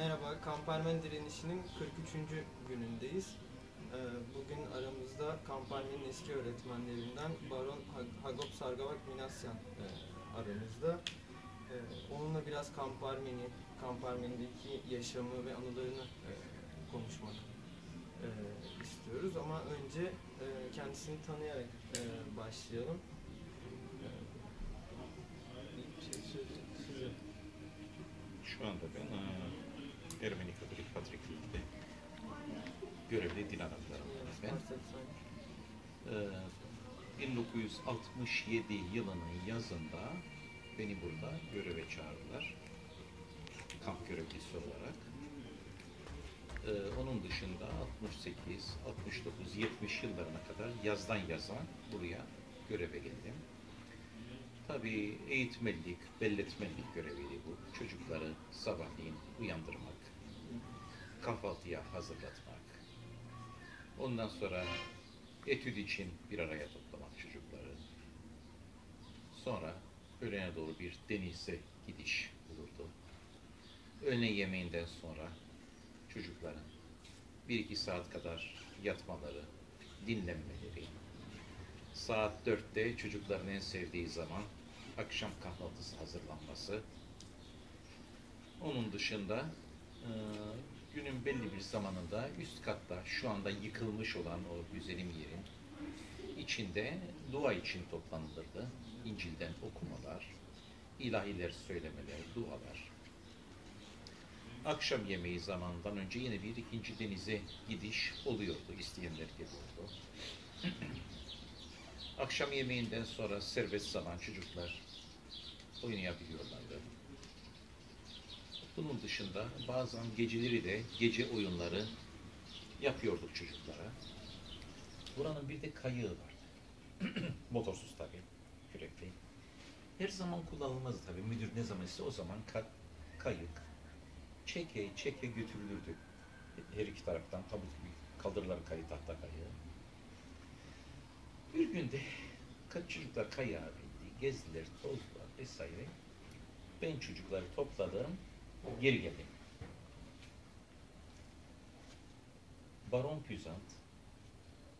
Merhaba, Kamparmen direnişinin 43. günündeyiz. Ee, Bugün aramızda Kamparmen'in eski öğretmenlerinden Baron Hag- Hagop Sargavak Minasyan e, aramızda. Ee, Onunla biraz Kamparmen'i, Kamparmen'deki yaşamı ve anılarını e, konuşmak e, istiyoruz. Ama önce kendisini tanıyarak başlayalım. Şey. Şu anda ben Ermeni Katolik Patrikliği'nde görevli din adamlarımdanım ben. Eee, 1967 yılının yazında beni burada göreve çağırdılar. Kamp görevlisi olarak. Eee, onun dışında 68, 69, 70 yıllarına kadar yazdan yaza buraya göreve geldim. Tabii eğitmenlik, belletmenlik göreviydi bu. Çocukları sabahleyin uyandırmak, kahvaltıya hazırlatmak. Ondan sonra etüt için bir araya toplamak çocukları. Sonra öğlene doğru bir denize gidiş olurdu. Öğle yemeğinden sonra çocukların bir iki saat kadar yatmaları, dinlenmeleri, saat dörtte çocukların en sevdiği zaman akşam kahvaltısı hazırlanması. Onun dışında e, günün belli bir zamanında üst katta şu anda yıkılmış olan o güzelim yerin içinde dua için toplanılırdı. İncil'den okumalar, ilahiler söylemeler, dualar. Akşam yemeği zamandan önce yine bir ikinci denize gidiş oluyordu. isteyenler geliyordu. Akşam yemeğinden sonra serbest zaman çocuklar oynayabiliyorlardı. Bunun dışında bazen geceleri de gece oyunları yapıyorduk çocuklara. Buranın bir de kayığı vardı. Motorsuz tabii, kürekli. Her zaman kullanılmazdı tabii. Müdür ne zaman ise o zaman ka- kayık çeke çeke götürülürdü. Her iki taraftan tabut gibi kaldırırlar kayığı, tahta kayığı. Bir günde kaç çocuklar kayağa bindi, gezdiler, vesaire. Ben çocukları topladım, geri geldim. Baron Püzant,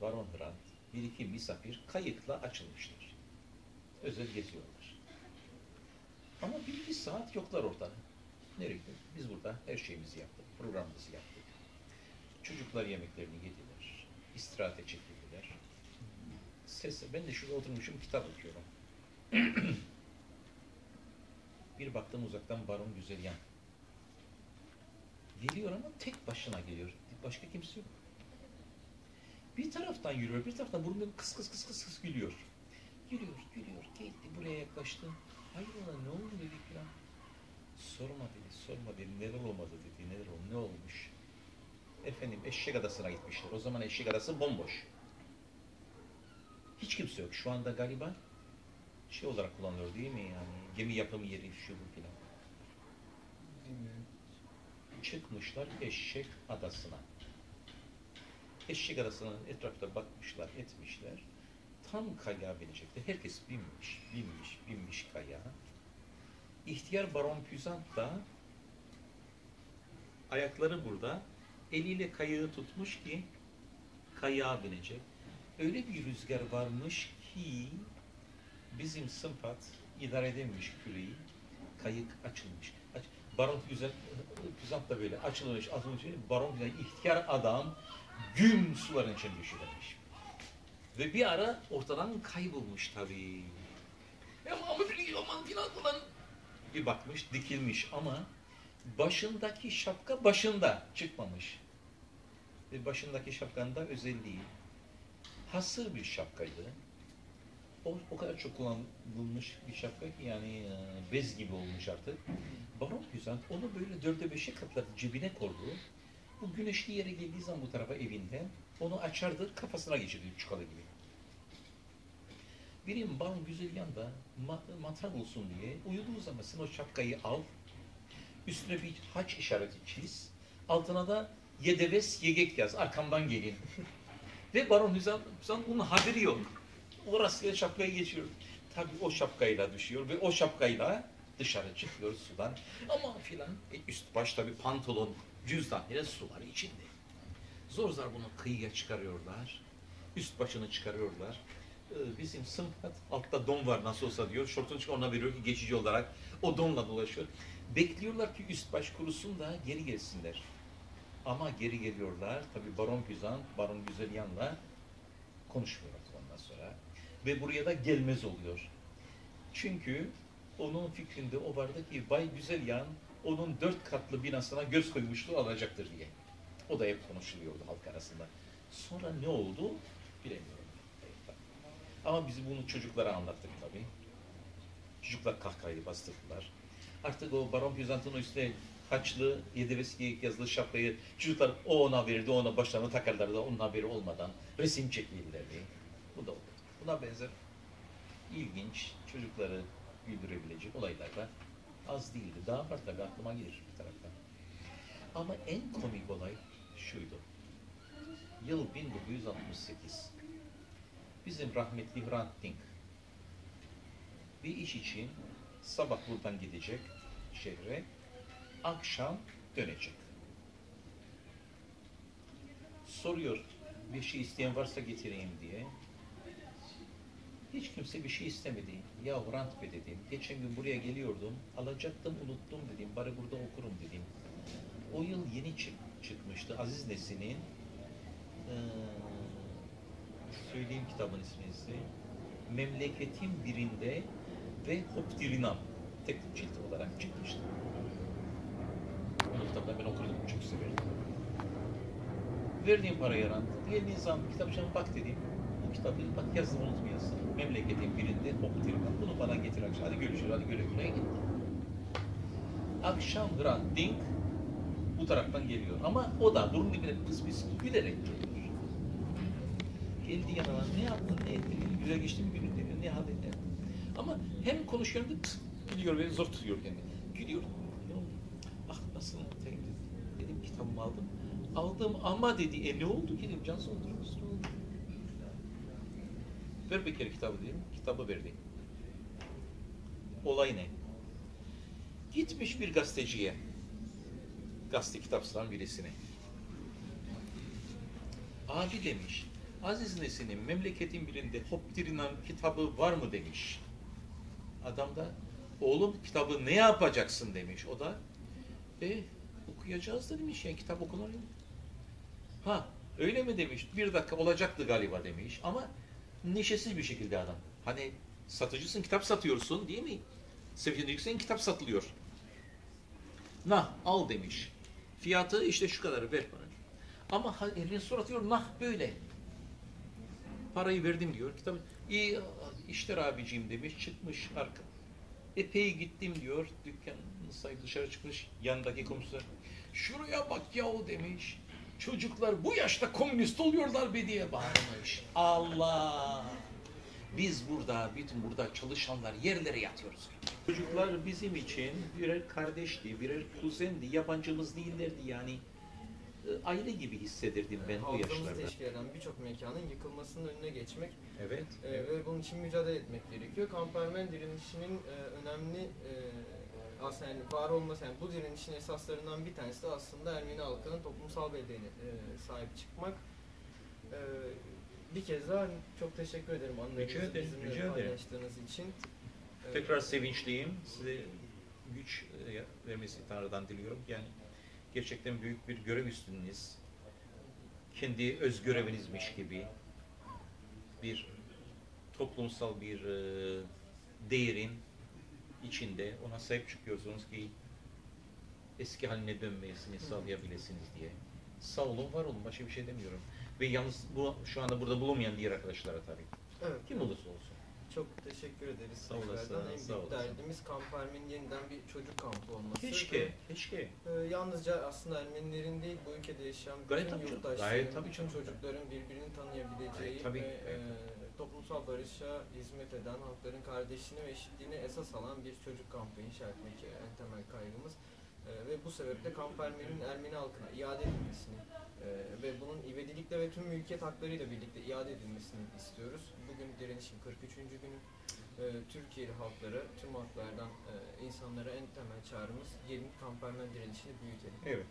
Baron Hrant, bir iki misafir kayıkla açılmışlar. Özel geziyorlar. Ama bir iki saat yoklar orada. Nereye gidiyor? Biz burada her şeyimizi yaptık, programımızı yaptık. Çocuklar yemeklerini yediler, istirahate çekildiler. Ses, ben de şurada oturmuşum kitap okuyorum. bir baktım uzaktan Baron Güzelyan. Geliyor ama tek başına geliyor. Başka kimse yok. Bir taraftan yürüyor, bir taraftan burnundan kıs kıs kıs kıs kıs gülüyor. Gülüyor, gülüyor, geldi buraya yaklaştı. Hayrola ne oldu dedi filan. Sorma dedi, sorma dedi, neler olmadı dedi, neler oldu, ne olmuş? Efendim eşek adasına gitmişler. O zaman eşek adası bomboş. Hiç kimse yok. Şu anda galiba şey olarak kullanılıyor değil mi yani? Gemi yapım yeri şu bu filan. Çıkmışlar eşek adasına. Eşek adasının etrafta bakmışlar, etmişler. Tam kayağa binecekti. Herkes binmiş, binmiş, binmiş kayağa. İhtiyar Baron Püzant da ayakları burada, eliyle kayağı tutmuş ki kayağa binecek. Öyle bir rüzgar varmış ki bizim sımpat idare edememiş küreyi. Kayık açılmış. Aç, Baron Püzant, Püzant da böyle açılmış, atılmış. Baron Püzant ihtiyar adam güm suların içine düşürülmüş. Ve bir ara ortadan kaybolmuş tabii. Ama ama biliyor aman filan falan. Bir bakmış dikilmiş ama başındaki şapka başında çıkmamış. Ve başındaki şapkanın da özelliği hasır bir şapkaydı. O, o kadar çok kullanılmış bir şapka ki yani e, bez gibi olmuş artık. Baron Püzant onu böyle dörde beşe katladı cebine koydu. Bu güneşli yere geldiği zaman bu tarafa evinde onu açardı kafasına geçirdi çikolata gibi. Birim Baron Güzelyan da ma matrak olsun diye uyuduğu zaman sen o şapkayı al, üstüne bir haç işareti çiz, altına da yedeves yegek yaz, arkamdan gelin. Ve Baron Hüsam, Hüsam bunun haberi yok. O rastgele şapkaya geçiyor. Tabii o şapkayla düşüyor ve o şapkayla Dışarı çıkıyor sudan. Aman filan. E, üst baş tabi pantolon, cüzdan ile sular içinde. Zor zor bunu kıyıya çıkarıyorlar. Üst başını çıkarıyorlar. Ee, Bizim sımpat altta don var nasıl olsa diyor. Şortunu çıkar ona veriyor ki geçici olarak o donla dolaşıyor. Bekliyorlar ki üst baş kurusun da geri gelsinler. Ama geri geliyorlar. Tabi Baron Güzan, Baron Güzelyan'la konuşmuyor artık ondan sonra. Ve buraya da gelmez oluyor. Çünkü onun fikrinde o vardı ki Bay Güzelyan onun dört katlı binasına göz koymuştu alacaktır diye. O da hep konuşuluyordu halk arasında. Sonra ne oldu bilemiyorum. Ama biz bunu çocuklara anlattık tabii. Çocuklar kahkahayı bastırdılar. Artık o Baron Bizantin'in üstüne haçlı, yediveski yazılı şapkayı çocuklar o ona verirdi, o ona başlarına takarlardı onun haberi olmadan resim çekilirlerdi. Bu da oldu. Buna benzer ilginç, çocukları güldürebilecek olaylar da az değildi. Daha var tabii aklıma gelir bir taraftan. Ama en komik olay şuydu. Yıl 1968. Bizim rahmetli Hrant Dink bir iş için sabah buradan gidecek şehre, akşam dönecek. Soruyor, bir şey isteyen varsa getireyim diye. Hiç kimse bir şey istemedi. Ya Hrant Bey dedim, geçen gün buraya geliyordum, alacaktım unuttum dedim, bari burada okurum dedim. O yıl yeni çık, çıkmıştı Aziz Nesin'in eee, söyleyeyim kitabın ismini. Memleketin birinde ve Hoptirinam tek cilt olarak çıkmıştı. O kitapları ben okurdum, çok severdim. Verdiğim parayı yaran, geldiğin zaman kitapçıma bak dedim. Kitabı bak yazdım unutmayasın. Memleketin birinde Hoptirinam. Bunu bana getir akşam. Hadi görüşürüz, hadi güle güle gitti. Akşam Hrant Dink bu taraftan geliyor. Ama o da burun dibine pıs pıs gülerek geliyor. Geldi yanıma ne yaptın ne ettin. Güzel geçti mi günün dedi. Ne dedi. Ama hem konuşuyorum da tıs gidiyor ve zor tutuyor kendini. Oldu? Ah nasıl. Dedim kitabımı aldım. Aldım ama dedi e ne oldu ki dedim. Can sonduruyorsun bir kere kitabı dedim. Kitabı verdi. Olay ne? Gitmiş bir gazeteciye. Gazete kitapçıdan birisine. Abi demiş, Aziz Nesin'in memleketin birinde Hoptirinan kitabı var mı demiş. Adam da oğlum kitabı ne yapacaksın demiş. O da e okuyacağız da demiş yani kitap okunur mu? Ha öyle mi demiş. Bir dakika olacaktı galiba demiş ama neşesiz bir şekilde adam. Hani satıcısın kitap satıyorsun değil mi? Sevgili kitap satılıyor. Nah al demiş. Fiyatı işte şu kadarı ver bana. Ama ha- elini suratıyor nah böyle. Parayı verdim diyor. Kitabı iyi işler abiciğim demiş. Çıkmış arka. Epey gittim diyor. Dükkanın sahibi dışarı çıkmış. Yanındaki komiser. Şuraya bak yahu demiş. Çocuklar bu yaşta komünist oluyorlar be diye bağırmış. Allah! Biz burada, bütün burada çalışanlar yerlere yatıyoruz. Çocuklar bizim için birer kardeşti, birer kuzendi, yabancımız değillerdi yani. E, Aile gibi hissedirdim ben bu yaşlarda. teşkil eden birçok mekanın yıkılmasının önüne geçmek Evet. e, ve bunun için mücadele etmek gerekiyor. Kampermen direnişinin e, önemli e, aslında yani var olması, yani bu direnişin esaslarından bir tanesi de aslında Ermeni halkının toplumsal bedeğine e, sahip çıkmak. E, bir kez daha çok teşekkür ederim ederim, bizimle paylaştığınız için. E, Tekrar sevinçliyim. Size güç e, vermesi Tanrı'dan diliyorum. Yani gerçekten büyük bir görev üstünüz. Kendi öz görevinizmiş gibi bir toplumsal bir e, değerin içinde ona sahip çıkıyorsunuz ki eski haline dönmesini sağlayabilirsiniz diye. Sağ olun, var olun. Başka bir şey demiyorum. Ve yalnız bu şu anda burada bulunmayan diğer arkadaşlara tabii. Evet. Kim olursa olsun. Çok teşekkür ederiz. Sağ olasın. En sağ büyük olasın. derdimiz Kampermen'in yeniden bir çocuk kampı olması. Keşke, Ve, keşke. e, yalnızca aslında Ermenilerin değil, bu ülkede yaşayan bütün Gayet canım, yurttaşların, gayet tabii bütün çocukların birbirini tanıyabileceği Gayet tabii, ve gayet e, toplumsal barışa hizmet eden, halkların kardeşliğini ve eşitliğini esas alan bir çocuk kampı inşa etmek en temel kaygımız. E, ve bu sebeple Kampermen'in Ermeni halkına iade edilmesini e, ve bunun ivedilikle ve tüm mülkiyet haklarıyla birlikte iade edilmesini istiyoruz. Bugün direnişin 43. günü. E, Türkiye'li halklara, tüm halklardan e, insanlara en temel çağrımız gelin Kampermen direnişini büyütelim. Evet.